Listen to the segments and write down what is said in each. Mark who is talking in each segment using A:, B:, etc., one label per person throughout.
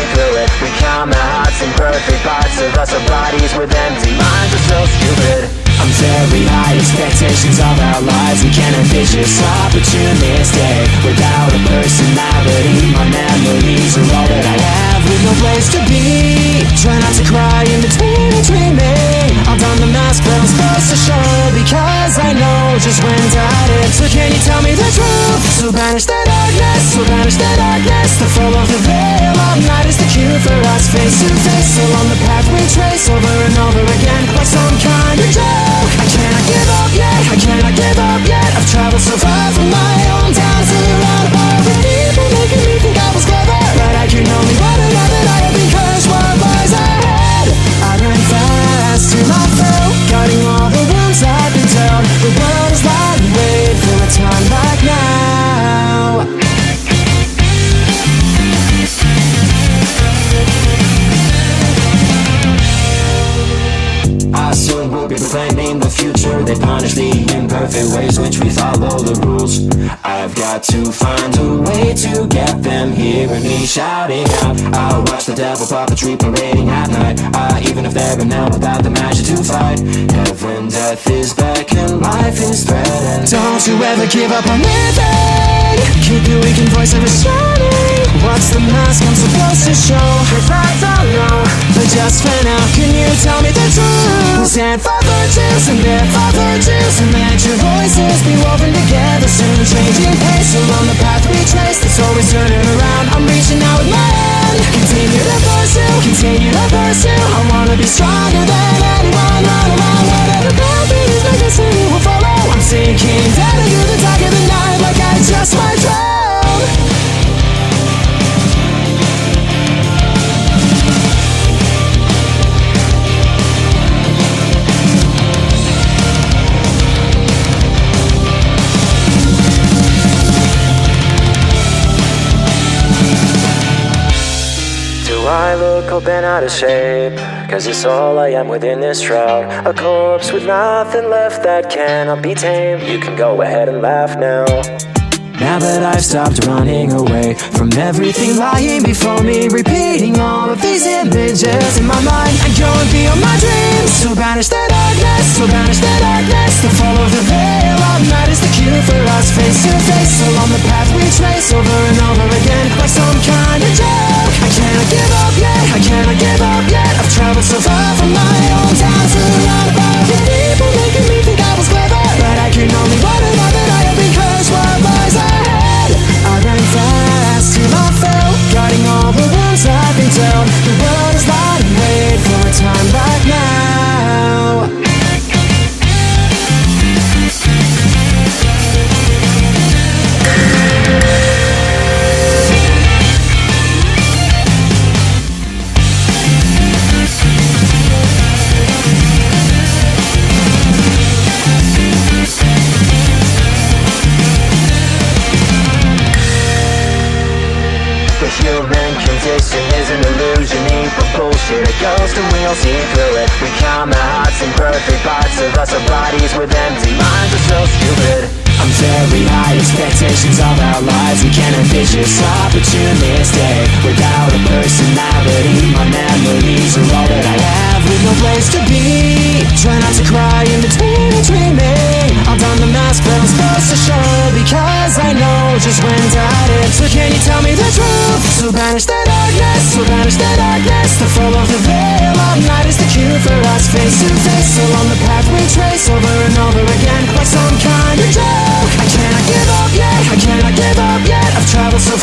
A: and we count our hearts in perfect parts of us Our bodies with empty minds. Are so stupid.
B: I'm very high. Expectations of our lives. We can ambitious, opportunistic. Without a personality My memories are all that I have. With no place to be. Try not to cry in between dreaming I'll don the mask that I'm supposed to show Because I know just when to hide it. So can you tell me the truth? So banish the darkness So banish the darkness. The fall of the veil of night is the cue for us Face to face. Along the path we trace Over and over again punish the imperfect ways which we follow the rules. I've got to find a way to get them hearing me shouting out I'll watch the devil puppetry parading at night. Uh, Even if they're now without the magic to fight. Heaven, death is back and life is threatened Don't you ever give up on living. Keep your weakened voice ever shining. What's the mask I'm supposed to show? Cause I don't know But just for now, can you tell me the truth? Stand for virtues and bear for virtues And let your voices be woven together Soon changing pace. Along the path we trace That's always turning around. I'm reaching out with my hand. Continue to pursue, continue to pursue. I wanna be stronger
A: All bent out of shape? Cause it's all I am within this shroud A corpse with nothing left that cannot be tamed You can go ahead and laugh now
B: Now that I've stopped running away from everything lying before me, repeating all of these images in my mind, I go and feel my dreams. So banish the darkness, so banish the darkness. The fall of the veil of night is the cue for us, face to face along the path we trace over
A: Bullshit, a ghost and we'll see through it. We count our hearts in perfect parts of us Our bodies with empty minds. Are so stupid.
B: I'm very high expectations of our lives. We can ambitious, opportunistic. Without a personality My memories are all that I have. With no place to be. Try not to cry in between dreaming. I'll don the mask that I'm supposed to show Because I know just when to hide it so banish the darkness The fall of the veil of night is the cue for us. Face to face along the path we trace Over and over again. Like some kind of joke. I cannot give up yet, I cannot give up yet. I've traveled so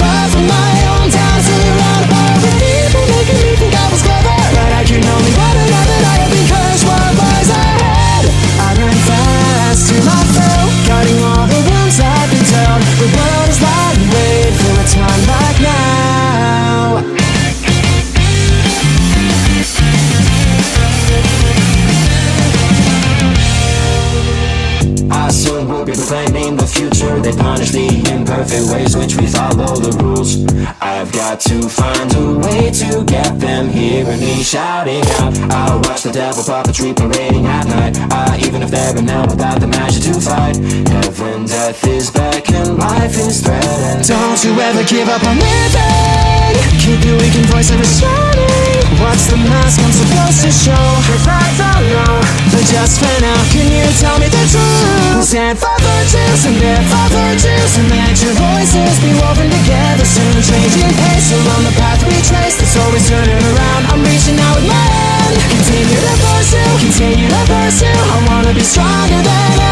B: will the future. They punish the imperfect ways which we follow the rules. I've got to find a way to get them hearing me shouting out I'll watch the devil puppetry parading at night. Uh, Even if they're now without the magic to fight. Heaven, death is back and life is threatened.
C: Don't you ever give up on living. Keep your weakened voice ever shining What's the mask I'm supposed to show?
A: Cause I don't know
C: But just for now, can you tell me the truth? Stand for virtues and bear for virtues And let your voices be woven together Soon. Changing pace. Along the path we trace That's always turning around. I'm reaching out with my hand. Continue to pursue, continue to pursue. I wanna be stronger than anyone